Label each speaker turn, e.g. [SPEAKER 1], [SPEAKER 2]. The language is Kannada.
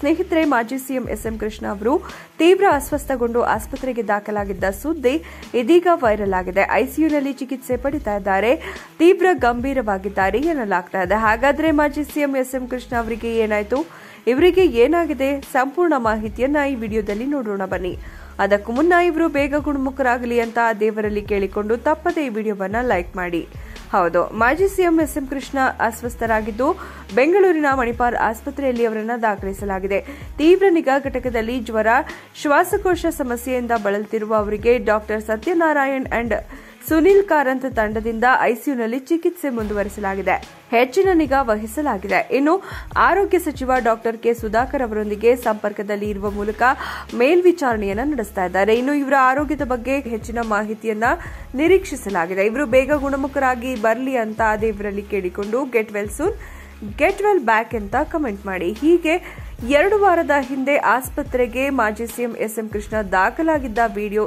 [SPEAKER 1] ಸ್ನೇಹಿತರೆ, ಮಾಜಿ ಸಿಎಂ ಎಸ್ಎಂ ಕೃಷ್ಣ ಅವರು ತೀವ್ರ ಅಸ್ವಸ್ಥಗೊಂಡು ಆಸ್ಪತ್ರೆಗೆ ದಾಖಲಾಗಿದ್ದ ಸುದ್ದಿ ಇದೀಗ ವೈರಲ್ ಆಗಿದೆ. ಐಸಿಯುನಲ್ಲಿ ಚಿಕಿತ್ಸೆ ಪಡಿತಾ ಇದ್ದಾರೆ. ತೀವ್ರ ಗಂಭೀರವಾಗಿದ್ದಾರೆ ಎನ್ನಲಾಗ್ತಾ ಇದೆ. ಹಾಗಾದ್ರೆ ಮಾಜಿ ಸಿಎಂ ಎಸ್ಎಂ ಕೃಷ್ಣ ಅವರಿಗೆ ಏನಾಯ್ತು? ಇವರಿಗೆ ಏನಾಗಿದೆ? ಸಂಪೂರ್ಣ ಮಾಹಿತಿಯನ್ನ ಈ ವಿಡಿಯೋದಲ್ಲಿ ನೋಡೋಣ ಬನ್ನಿ. ಅದಕ್ಕೂ ಮುನ್ನ ಇವರು ಬೇಗ ಗುಣಮುಖರಾಗಲಿ ಅಂತ ದೇವರಲ್ಲಿ ಕೇಳಿಕೊಂಡು ತಪ್ಪದೇ ಈ ವಿಡಿಯೋವನ್ನ ಲೈಕ್ ಮಾಡಿ. ಹೌದು. ಮಾಜಿ ಸಿಎಂ ಎಸ್ ಎಂ ಕೃಷ್ಣ ಅಸ್ವಸ್ಥರಾಗಿದ್ದು ಬೆಂಗಳೂರಿನ ಮಣಿಪಾಲ್ ಆಸ್ಪತ್ರೆಯಲ್ಲಿ ಅವರನ್ನು ದಾಖಲಿಸಲಾಗಿದೆ. ತೀವ್ರ ನಿಗಾ ಘಟಕದಲ್ಲಿ ಜ್ವರ, ಶ್ವಾಸಕೋಶ ಸಮಸ್ಯೆಯಿಂದ ಬಳಲುತ್ತಿರುವ ಅವರಿಗೆ ಡಾಕ್ಟರ್ ಸತ್ಯನಾರಾಯಣ್ ಅಂಡ್ ಸುನಿಲ್ ಕಾರಂತ್ ತಂಡದಿಂದ ಐಸಿಯುನಲ್ಲಿ ಚಿಕಿತ್ಸೆ ಮುಂದುವರಿಸಲಾಗಿದೆ. ಹೆಚ್ಚಿನ ನಿಗಾ ವಹಿಸಲಾಗಿದೆ. ಇನ್ನು ಆರೋಗ್ಯ ಸಚಿವ ಡಾಕ್ಟರ್ ಕೆ ಸುಧಾಕರ್ ಅವರೊಂದಿಗೆ ಸಂಪರ್ಕದಲ್ಲಿ ಇರುವ ಮೂಲಕ ಮೇಲ್ವಿಚಾರಣೆಯನ್ನು ನಡೆಸ್ತಾ ಇದ್ದಾರೆ. ಇನ್ನು ಇವರ ಆರೋಗ್ಯದ ಬಗ್ಗೆ ಹೆಚ್ಚಿನ ಮಾಹಿತಿಯನ್ನ ನಿರೀಕ್ಷಿಸಲಾಗಿದೆ. ಇವರು ಬೇಗ ಗುಣಮುಖರಾಗಿ ಬರಲಿ ಅಂತ ಅದೇ ಇವರಲ್ಲಿ ಕೇಳಿಕೊಂಡು, get well soon, get well back ಅಂತ ಕಮೆಂಟ್ ಮಾಡಿ. ಹೀಗೆ ಎರಡು ವಾರದ ಹಿಂದೆ ಆಸ್ಪತ್ರೆಗೆ ಮಾಜಿ ಸಿಎಂ ಎಸ್ಎಂ ಕೃಷ್ಣ ದಾಖಲಾಗಿದ್ದ ವಿಡಿಯೋ